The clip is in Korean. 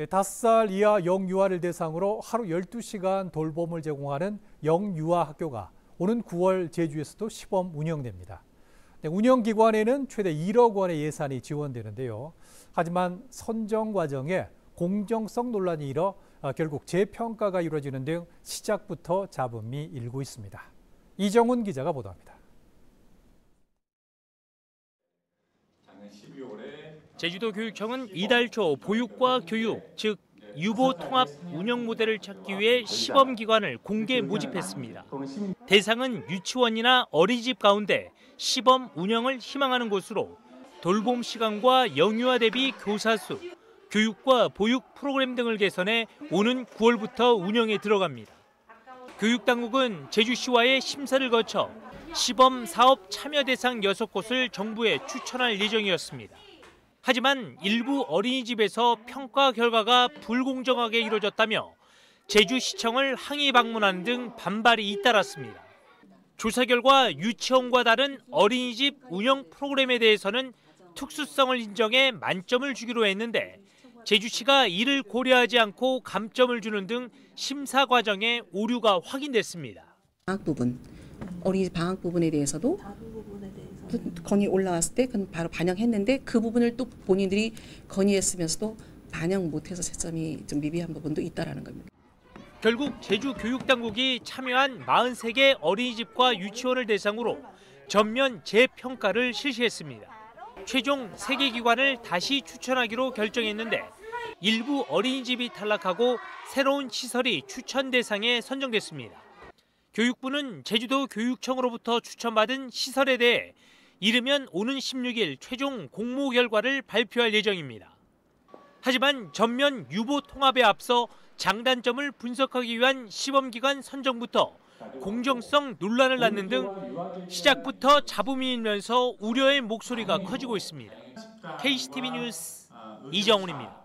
네, 5살 이하 영유아를 대상으로 하루 12시간 돌봄을 제공하는 영유아 학교가 오는 9월 제주에서도 시범 운영됩니다. 네, 운영기관에는 최대 1억 원의 예산이 지원되는데요. 하지만 선정 과정에 공정성 논란이 일어 아, 결국 재평가가 이루어지는 등 시작부터 잡음이 일고 있습니다. 이정훈 기자가 보도합니다. 제주도 교육청은 이달 초 보육과 교육, 즉 유보 통합 운영 모델을 찾기 위해 시범 기관을 공개 모집했습니다. 대상은 유치원이나 어린이집 가운데 시범 운영을 희망하는 곳으로 돌봄 시간과 영유아 대비 교사 수, 교육과 보육 프로그램 등을 개선해 오는 9월부터 운영에 들어갑니다. 교육 당국은 제주시와의 심사를 거쳐 시범 사업 참여 대상 6곳을 정부에 추천할 예정이었습니다. 하지만 일부 어린이집에서 평가 결과가 불공정하게 이루어졌다며 제주시청을 항의 방문하는 등 반발이 잇따랐습니다. 조사 결과 유치원과 다른 어린이집 운영 프로그램에 대해서는 특수성을 인정해 만점을 주기로 했는데 제주시가 이를 고려하지 않고 감점을 주는 등 심사 과정에 오류가 확인됐습니다. 방학 부분, 어린이집 방학 부분에 대해서도 건의 올라왔을 때 그건 바로 반영했는데 그 부분을 또 본인들이 건의했으면서도 반영 못해서 채점이 좀 미비한 부분도 있다라는 겁니다. 결국 제주 교육당국이 참여한 43개 어린이집과 유치원을 대상으로 전면 재평가를 실시했습니다. 최종 3개 기관을 다시 추천하기로 결정했는데 일부 어린이집이 탈락하고 새로운 시설이 추천 대상에 선정됐습니다. 교육부는 제주도 교육청으로부터 추천받은 시설에 대해 이르면 오는 16일 최종 공모 결과를 발표할 예정입니다. 하지만 전면 유보 통합에 앞서 장단점을 분석하기 위한 시범기관 선정부터 공정성 논란을 낳는 등 시작부터 잡음이 일면서 우려의 목소리가 커지고 있습니다. KCTV 뉴스 이정훈입니다.